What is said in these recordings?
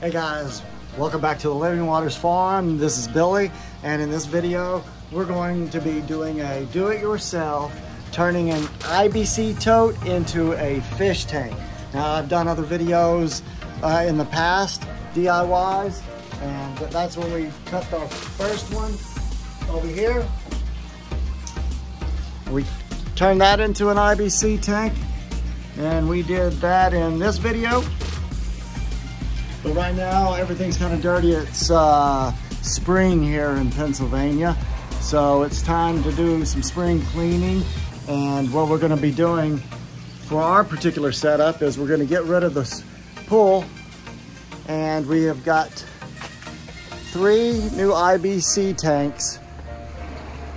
Hey guys, welcome back to the Living Waters Farm. This is Billy, and in this video, we're going to be doing a do-it-yourself, turning an IBC tote into a fish tank. Now, I've done other videos uh, in the past, DIYs, and that's when we cut our first one over here. We turned that into an IBC tank, and we did that in this video. But right now, everything's kind of dirty. It's uh, spring here in Pennsylvania. So it's time to do some spring cleaning. And what we're gonna be doing for our particular setup is we're gonna get rid of this pool. And we have got three new IBC tanks,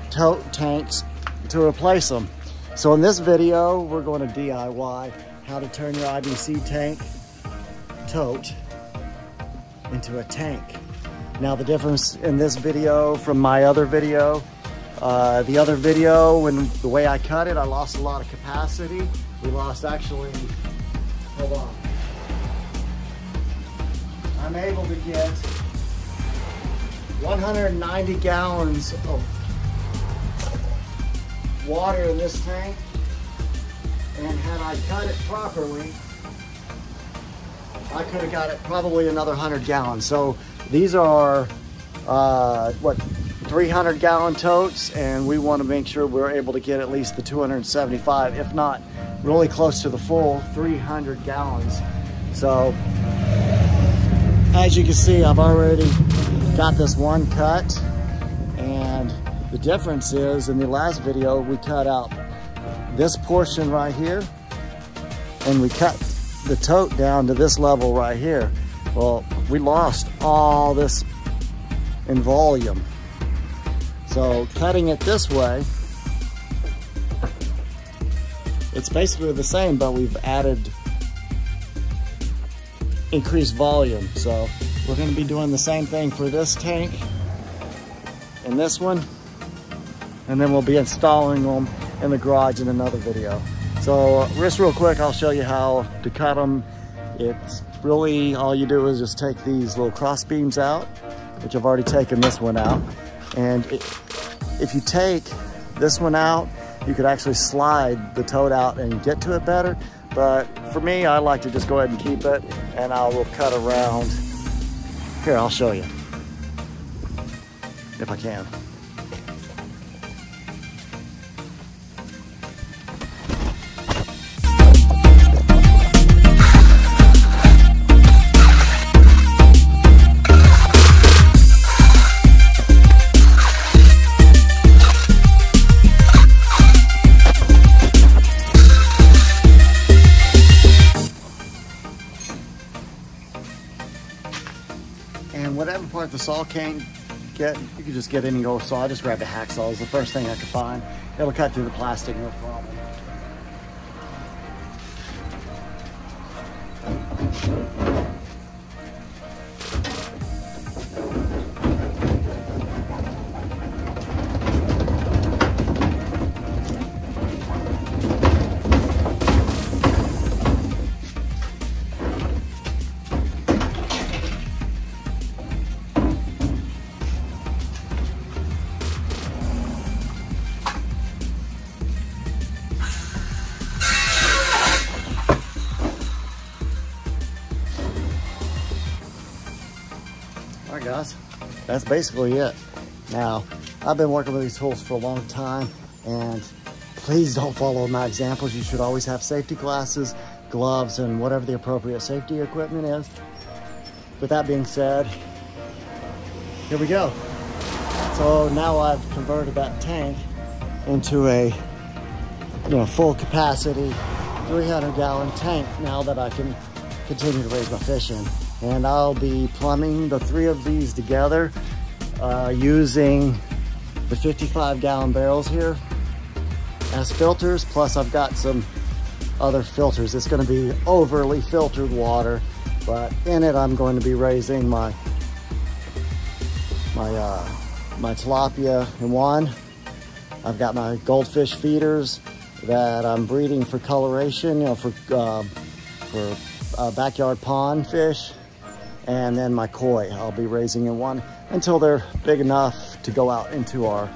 tote tanks, to replace them. So in this video, we're going to DIY how to turn your IBC tank tote into a tank. Now the difference in this video from my other video, uh, the other video, when the way I cut it, I lost a lot of capacity. We lost actually, hold on. I'm able to get 190 gallons of water in this tank. And had I cut it properly, I could have got it probably another 100 gallons. So these are, uh, what, 300 gallon totes, and we want to make sure we're able to get at least the 275, if not really close to the full 300 gallons. So as you can see, I've already got this one cut, and the difference is in the last video, we cut out this portion right here, and we cut the tote down to this level right here. Well, we lost all this in volume. So cutting it this way, it's basically the same, but we've added increased volume. So we're gonna be doing the same thing for this tank and this one. And then we'll be installing them in the garage in another video. So just real quick, I'll show you how to cut them. It's really, all you do is just take these little cross beams out, which I've already taken this one out. And it, if you take this one out, you could actually slide the tote out and get to it better. But for me, I like to just go ahead and keep it and I will cut around. Here, I'll show you, if I can. Whatever part the saw can't get, you can just get any old saw. I just grabbed a hacksaw. It's the first thing I could find. It'll cut through the plastic, no problem. All right, guys, that's basically it. Now, I've been working with these tools for a long time, and please don't follow my examples. You should always have safety glasses, gloves, and whatever the appropriate safety equipment is. With that being said, here we go. So now I've converted that tank into a you know, full capacity 300 gallon tank now that I can continue to raise my fish in. And I'll be plumbing the three of these together uh, using the 55 gallon barrels here as filters. Plus I've got some other filters. It's gonna be overly filtered water, but in it I'm going to be raising my my uh, my tilapia in one. I've got my goldfish feeders that I'm breeding for coloration, you know, for uh, for uh, backyard pond fish. And then my koi. I'll be raising in one until they're big enough to go out into our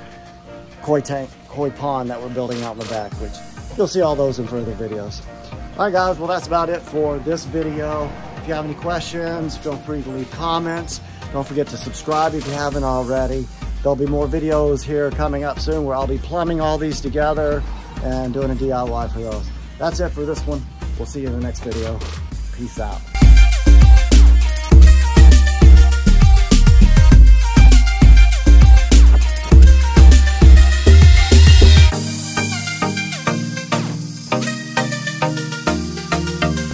koi tank, koi pond that we're building out in the back, which you'll see all those in further videos. All right, guys, well, that's about it for this video. If you have any questions, feel free to leave comments. Don't forget to subscribe if you haven't already. There'll be more videos here coming up soon where I'll be plumbing all these together and doing a DIY for those. That's it for this one. We'll see you in the next video. Peace out.